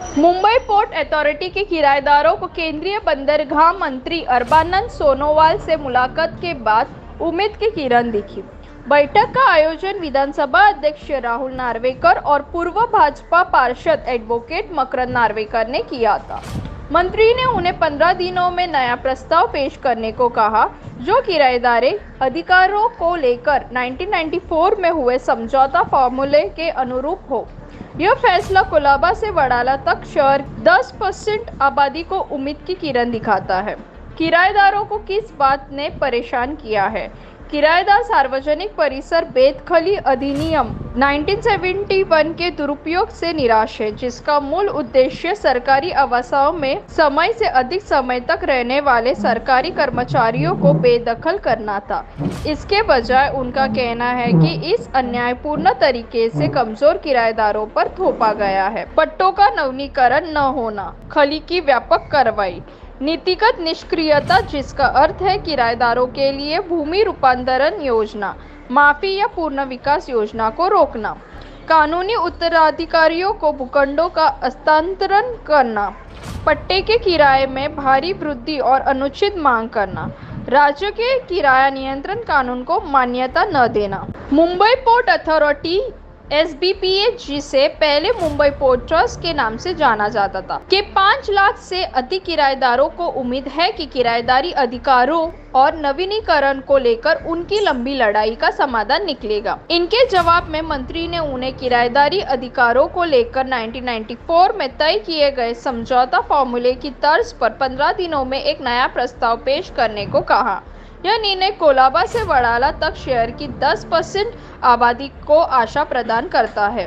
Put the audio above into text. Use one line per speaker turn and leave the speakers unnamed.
Mumbai port authority के किराएदारों को केंद्रीय बंदरगाह मंत्री अरबानंद सोनोवाल से मुलाकात के बाद उम्मीद की किरण दिखी। बैठक का आयोजन विधानसभा अध्यक्ष राहुल नार्वेकर और पूर्व भाजपा पार्षद एडवोकेट मकरंद नार्वेकर ने किया था। मंत्री ने उन्हें पंद्रह दिनों में नया प्रस्ताव पेश करने को कहा, जो किराएदारे अधिकारों को लेकर 1994 में हुए समझौता फॉर्मूले के अनुरूप हो। यह फैसला कोलाबा से वडाला तक शहर 10 परसेंट आबादी को उम्मीद की किरण दिखाता है। किराएदारों को किस बात ने परेशान किया है? किराएदार सार्वजनिक परिसर बेदखली अधिनियम 1971 के दुरुपयोग से निराश है, जिसका मूल उद्देश्य सरकारी आवासों में समय से अधिक समय तक रहने वाले सरकारी कर्मचारियों को बेदखल करना था। इसके बजाय उनका कहना है कि इस अन्यायपूर्ण तरीके से कमज़ोर किराएदारों पर थोपा गया है। पट्टों का नवीनीकरण न होना, खली की व्यापक कार्रवाई नीतिगत निष्क्रियता, जिसका अर्थ है किराएदारों के लिए भूमि रूपांतरण योजना, माफ़ी या पूर्ण विकास योजना को रोकना, कानूनी उत्तराधिकारियों को भूखंडों का हस्तांतरण करना, पट्टे के किराए में भारी वृद्धि और अनुचित मांग करना, राज्य के किराया नियंत्रण कानून को मान्यता न देना। मुंबई पोर्ट अथॉरिटी एस जिसे पहले मुंबई पोर्ट ट्रस्ट के नाम से जाना जाता था। के पाँच लाख से अधिक किराएदारों को उम्मीद है कि किराएदारी अधिकारों और नवीनीकरण को लेकर उनकी लंबी लड़ाई का समाधान निकलेगा। इनके जवाब में मंत्री ने उन्हें किराएदारी अधिकारों को लेकर 1994 में तय किए गए समझौता फॉर्मूले की तर्ज पर 15 दिनों में एक नया प्रस्ताव पेश करने को कहा। यह निर्णय कोलाबा से वडाला तक शहर की 10 परसेंट आबादी को आशा प्रदान करता है।